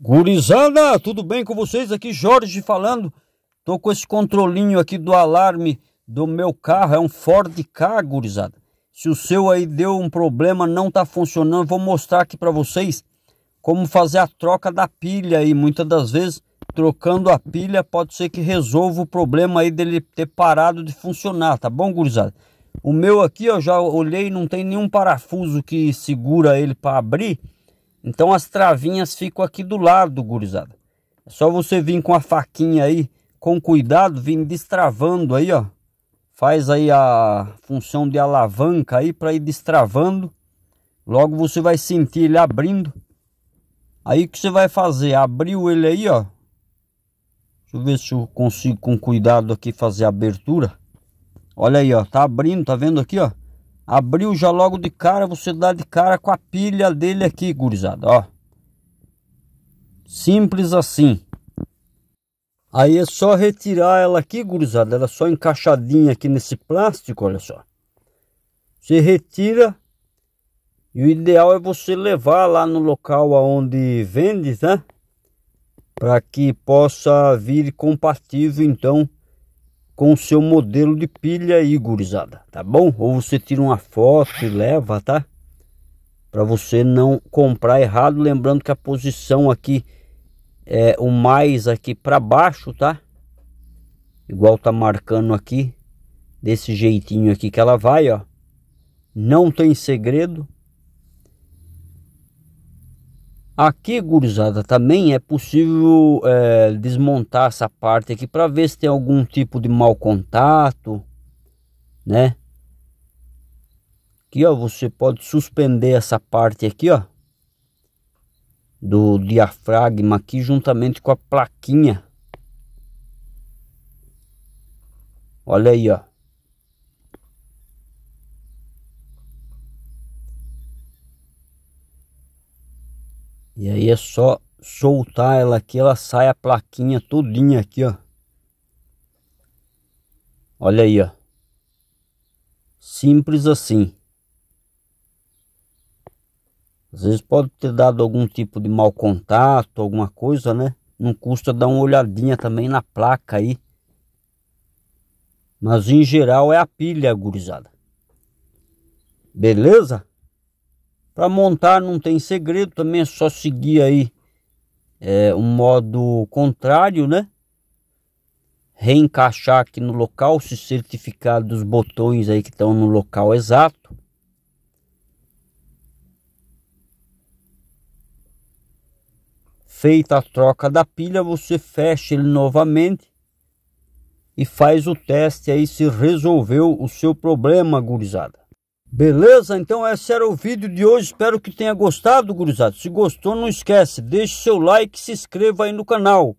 Gurizada, tudo bem com vocês? Aqui Jorge falando. Tô com esse controlinho aqui do alarme do meu carro, é um Ford K, gurizada. Se o seu aí deu um problema, não tá funcionando, vou mostrar aqui para vocês como fazer a troca da pilha aí. Muitas das vezes, trocando a pilha, pode ser que resolva o problema aí dele ter parado de funcionar, tá bom, gurizada? O meu aqui, ó, já olhei, não tem nenhum parafuso que segura ele para abrir. Então as travinhas ficam aqui do lado, gurizada. É só você vir com a faquinha aí, com cuidado, vir destravando aí, ó. Faz aí a função de alavanca aí para ir destravando. Logo você vai sentir ele abrindo. Aí o que você vai fazer? Abriu ele aí, ó. Deixa eu ver se eu consigo com cuidado aqui fazer a abertura. Olha aí, ó. Tá abrindo, tá vendo aqui, ó? Abriu já logo de cara, você dá de cara com a pilha dele aqui, gurizada, ó. Simples assim. Aí é só retirar ela aqui, gurizada. Ela é só encaixadinha aqui nesse plástico, olha só. Você retira. E o ideal é você levar lá no local onde vende, tá? Para que possa vir compatível, então, com o seu modelo de pilha aí, gurizada, tá bom? Ou você tira uma foto e leva, tá? Para você não comprar errado, lembrando que a posição aqui é o mais aqui para baixo, tá? Igual tá marcando aqui, desse jeitinho aqui que ela vai, ó. Não tem segredo, Aqui, gurizada, também é possível é, desmontar essa parte aqui para ver se tem algum tipo de mau contato, né? Aqui, ó, você pode suspender essa parte aqui, ó, do diafragma aqui juntamente com a plaquinha. Olha aí, ó. E aí é só soltar ela aqui, ela sai a plaquinha todinha aqui, ó. Olha aí, ó. Simples assim. Às vezes pode ter dado algum tipo de mau contato, alguma coisa, né? Não custa dar uma olhadinha também na placa aí. Mas em geral é a pilha, gurizada. Beleza? Para montar não tem segredo, também é só seguir aí é, um modo contrário, né? Reencaixar aqui no local, se certificar dos botões aí que estão no local exato. Feita a troca da pilha, você fecha ele novamente e faz o teste aí se resolveu o seu problema, gurizada. Beleza? Então esse era o vídeo de hoje. Espero que tenha gostado, gurizada. Se gostou, não esquece. Deixe seu like e se inscreva aí no canal.